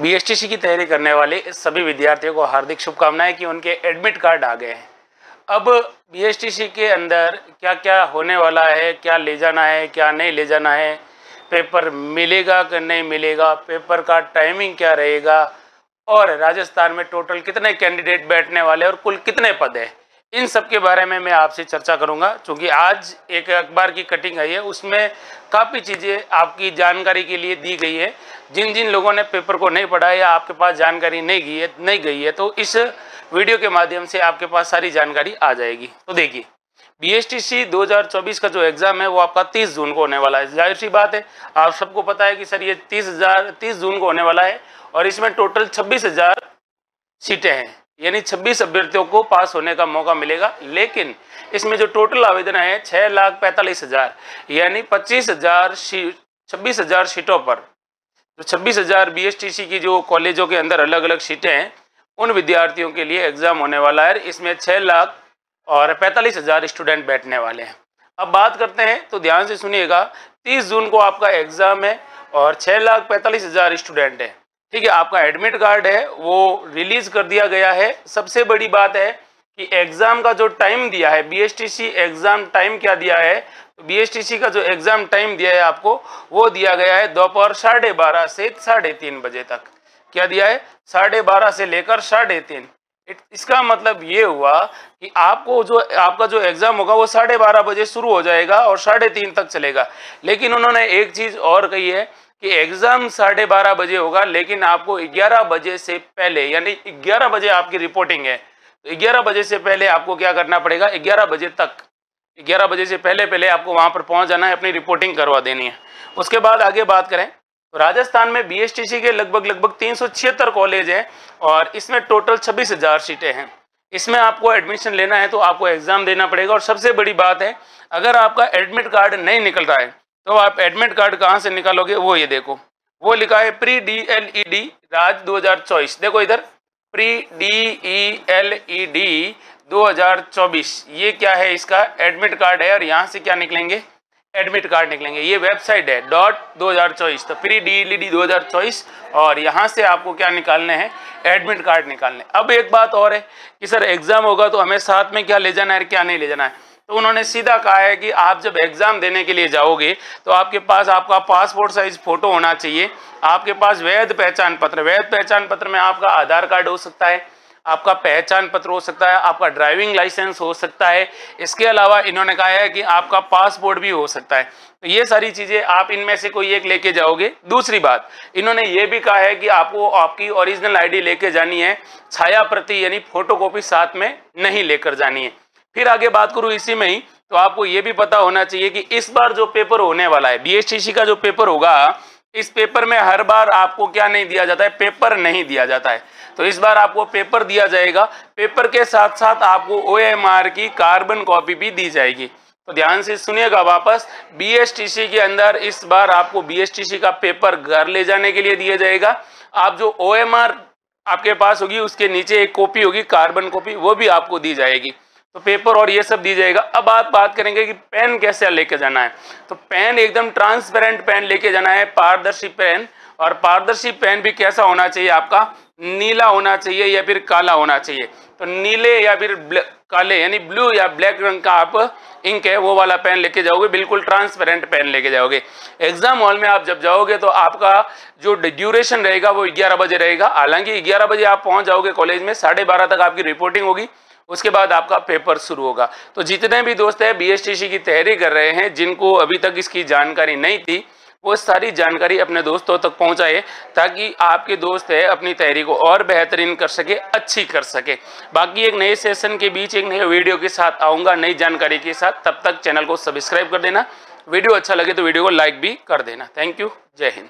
BSTC की तैयारी करने वाले सभी विद्यार्थियों को हार्दिक शुभकामनाएँ कि उनके एडमिट कार्ड आ गए हैं। अब बीएसटीसी के अंदर क्या क्या होने वाला है, क्या ले जाना है, क्या नहीं ले जाना है, पेपर मिलेगा कि नहीं मिलेगा, पेपर का टाइमिंग क्या रहेगा, और राजस्थान में टोटल कितने कैंडिडेट बैठने वाले और कुल कितने पद हैं? इन सब के बारे में मैं आपसे चर्चा करूँगा, क्योंकि आज एक अखबार की कटिंग आई है, उसमें काफ़ी चीज़ें आपकी जानकारी के लिए दी गई है। जिन जिन लोगों ने पेपर को नहीं पढ़ा या आपके पास जानकारी नहीं गई है, नहीं गई है तो इस वीडियो के माध्यम से आपके पास सारी जानकारी आ जाएगी। तो देखिए बी एस टी सी दो हज़ार चौबीस का जो एग्ज़ाम है, वो आपका 30 जून को होने वाला है। ज़ाहिर सी बात है, आप सबको पता है कि सर ये तीस हज़ार, तीस जून को होने वाला है, और इसमें टोटल छब्बीस हज़ार सीटें हैं। यानी 26 अभ्यर्थियों को पास होने का मौका मिलेगा, लेकिन इसमें जो टोटल आवेदन है छः लाख पैंतालीस हज़ार, यानी पच्चीस हज़ार छब्बीस हज़ार सीटों पर। छब्बीस हज़ार बी की जो कॉलेजों के अंदर अलग अलग सीटें हैं, उन विद्यार्थियों के लिए एग्ज़ाम होने वाला है, इसमें छः लाख और पैंतालीस हज़ार स्टूडेंट बैठने वाले हैं। अब बात करते हैं तो ध्यान से सुनिएगा, तीस जून को आपका एग्ज़ाम है और छः लाख पैंतालीस हज़ार स्टूडेंट है। ठीक है, आपका एडमिट कार्ड है, वो रिलीज़ कर दिया गया है। सबसे बड़ी बात है कि एग्ज़ाम का जो टाइम दिया है बीएसटीसी एग्ज़ाम टाइम क्या दिया है? तो बीएसटीसी का जो एग्ज़ाम टाइम दिया है आपको, वो दिया गया है दोपहर साढ़े बारह से साढ़े तीन बजे तक। क्या दिया है? साढ़े बारह से लेकर साढ़े तीन। इसका मतलब ये हुआ कि आपको जो, आपका जो एग्ज़ाम होगा, वो साढ़े बारह बजे शुरू हो जाएगा और साढ़े तीन तक चलेगा। लेकिन उन्होंने एक चीज़ और कही है कि एग्ज़ाम साढ़े बारह बजे होगा, लेकिन आपको ग्यारह बजे से पहले, यानी ग्यारह बजे आपकी रिपोर्टिंग है। तो ग्यारह बजे से पहले आपको क्या करना पड़ेगा? ग्यारह बजे तक। ग्यारह बजे से पहले पहले आपको वहाँ पर पहुँच जाना है, अपनी रिपोर्टिंग करवा देनी है। उसके बाद आगे बात करें तो राजस्थान में बीएसटीसी के लगभग लगभग तीन सौ छिहत्तर कॉलेज हैं और इसमें टोटल छब्बीस हज़ार सीटें हैं। इसमें आपको एडमिशन लेना है तो आपको एग्ज़ाम देना पड़ेगा। और सबसे बड़ी बात है, अगर आपका एडमिट कार्ड नहीं निकल रहा है तो आप एडमिट कार्ड कहाँ से निकालोगे? वो ये देखो। वो लिखा है pre D L E D Raj 2024 देखो इधर pre D E L E D 2024 ये क्या है इसका? एडमिट कार्ड है और यहाँ से क्या निकलेंगे? एडमिट कार्ड निकलेंगे। ये वेबसाइट है डॉट 2024 तो pre D L E D दो हज़ार चौबीस और यहाँ से आपको क्या निकालने हैं? एडमिट कार्ड निकालने। अब एक बात और है कि सर एग्ज़ाम होगा तो हमें साथ में क्या ले जाना है क्या नहीं ले जाना है? तो उन्होंने सीधा कहा है कि आप जब एग्ज़ाम देने के लिए जाओगे तो आपके पास, आपका पासपोर्ट साइज़ फ़ोटो होना चाहिए। आपके पास वैध पहचान पत्र, वैध पहचान पत्र में आपका आधार कार्ड हो सकता है, आपका पहचान पत्र हो सकता है, आपका ड्राइविंग लाइसेंस हो सकता है। इसके अलावा इन्होंने कहा है कि आपका पासपोर्ट भी हो सकता है। तो ये सारी चीज़ें आप इनमें से कोई एक लेके जाओगे। दूसरी बात, इन्होंने ये भी कहा है कि आपको आपकी ओरिजिनल आईडी लेके जानी है छाया प्रति यानी फोटोकॉपी साथ में नहीं लेकर जानी है। फिर आगे बात करूँ इसी में ही तो आपको ये भी पता होना चाहिए कि इस बार जो पेपर होने वाला है बीएसटीसी का जो पेपर होगा, इस पेपर में हर बार आपको क्या नहीं दिया जाता है? पेपर नहीं दिया जाता है। तो इस बार आपको पेपर दिया जाएगा। पेपर के साथ साथ आपको ओएमआर की कार्बन कॉपी भी दी जाएगी। तो ध्यान से सुनिएगा वापस बीएसटीसी के अंदर इस बार आपको बीएसटीसी का पेपर घर ले जाने के लिए दिया जाएगा। आप जो ओएमआर आपके पास होगी, उसके नीचे एक कॉपी होगी कार्बन कॉपी वो भी आपको दी जाएगी। तो पेपर और ये सब दी जाएगा अब आप बात करेंगे कि पेन कैसे लेके जाना है। तो पेन एकदम ट्रांसपेरेंट पेन लेके जाना है, पारदर्शी पेन और पारदर्शी पेन भी कैसा होना चाहिए आपका? नीला होना चाहिए या फिर काला होना चाहिए? तो नीले या फिर काले यानी ब्लू या ब्लैक रंग का आप इंक है, वो वाला पेन लेके जाओगे। बिल्कुल ट्रांसपेरेंट पेन लेके जाओगे। एग्ज़ाम हॉल में आप जब जाओगे तो आपका जो ड्यूरेशन रहेगा वो 11 बजे रहेगा। हालाँकि 11 बजे आप पहुँच जाओगे कॉलेज में, साढ़े बारह तक आपकी रिपोर्टिंग होगी। उसके बाद आपका पेपर शुरू होगा। तो जितने भी दोस्त हैं बी की तैयारी कर रहे हैं, जिनको अभी तक इसकी जानकारी नहीं थी, वो सारी जानकारी अपने दोस्तों तक पहुँचाए, ताकि आपके दोस्त है, अपनी तैयारी को और बेहतरीन कर सके, अच्छी कर सके। बाकी एक नए सेशन के बीच एक नए वीडियो के साथ आऊँगा, नई जानकारी के साथ। तब तक चैनल को सब्सक्राइब कर देना। वीडियो अच्छा लगे तो वीडियो को लाइक भी कर देना। थैंक यू जय हिंद।